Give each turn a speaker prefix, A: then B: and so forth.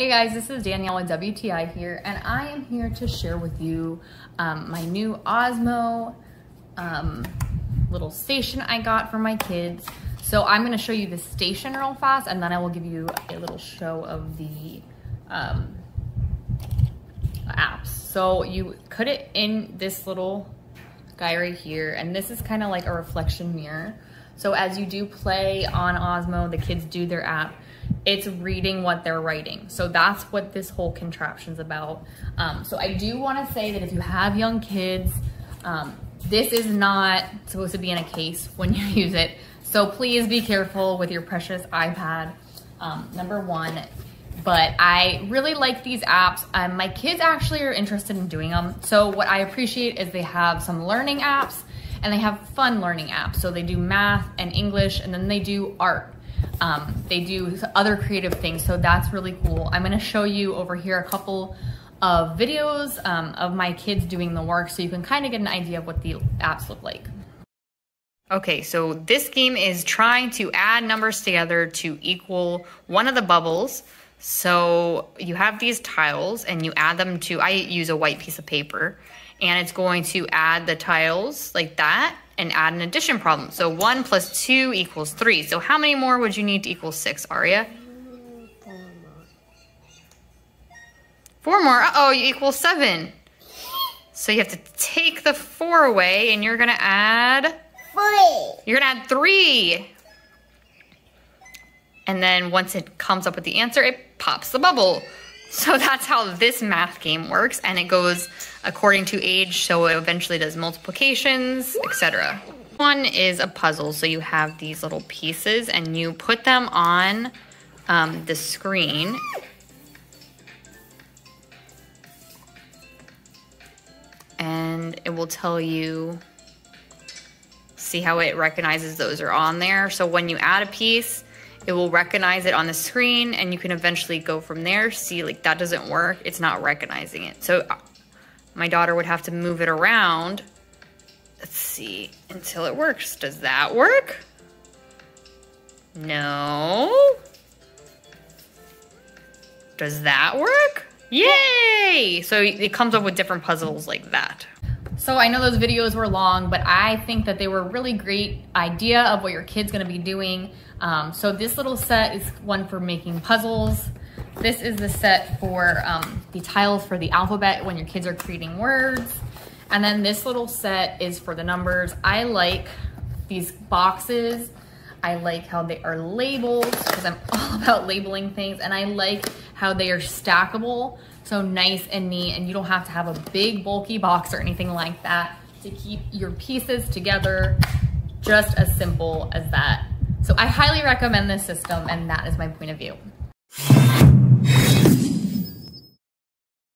A: Hey guys, this is Danielle with WTI here, and I am here to share with you um, my new Osmo um, little station I got for my kids. So I'm gonna show you the station real fast, and then I will give you a little show of the um, apps. So you put it in this little guy right here, and this is kind of like a reflection mirror. So as you do play on Osmo, the kids do their app, it's reading what they're writing. So that's what this whole contraption's about. Um, so I do want to say that if you have young kids, um, this is not supposed to be in a case when you use it. So please be careful with your precious iPad, um, number one. But I really like these apps. Um, my kids actually are interested in doing them. So what I appreciate is they have some learning apps and they have fun learning apps. So they do math and English and then they do art. Um, they do other creative things, so that's really cool. I'm gonna show you over here a couple of videos um, of my kids doing the work so you can kind of get an idea of what the apps look like. Okay, so this game is trying to add numbers together to equal one of the bubbles. So you have these tiles and you add them to, I use a white piece of paper and it's going to add the tiles like that and add an addition problem. So 1 plus 2 equals 3. So how many more would you need to equal 6, Aria? Four more. Uh-oh, you equal 7. So you have to take the 4 away, and you're going to add...
B: 3.
A: You're to add 3. And then once it comes up with the answer, it pops the bubble. So that's how this math game works, and it goes according to age, so it eventually does multiplications, etc. One is a puzzle, so you have these little pieces, and you put them on um, the screen. And it will tell you, see how it recognizes those are on there. So when you add a piece, it will recognize it on the screen and you can eventually go from there. See, like that doesn't work. It's not recognizing it. So uh, my daughter would have to move it around. Let's see, until it works. Does that work? No. Does that work? Yay! So it comes up with different puzzles like that. So I know those videos were long, but I think that they were a really great idea of what your kid's gonna be doing. Um, so this little set is one for making puzzles. This is the set for um, the tiles for the alphabet when your kids are creating words. And then this little set is for the numbers. I like these boxes. I like how they are labeled because I'm all about labeling things. And I like how they are stackable. So nice and neat. And you don't have to have a big bulky box or anything like that to keep your pieces together. Just as simple as that. So I highly recommend this system and that is my point of view.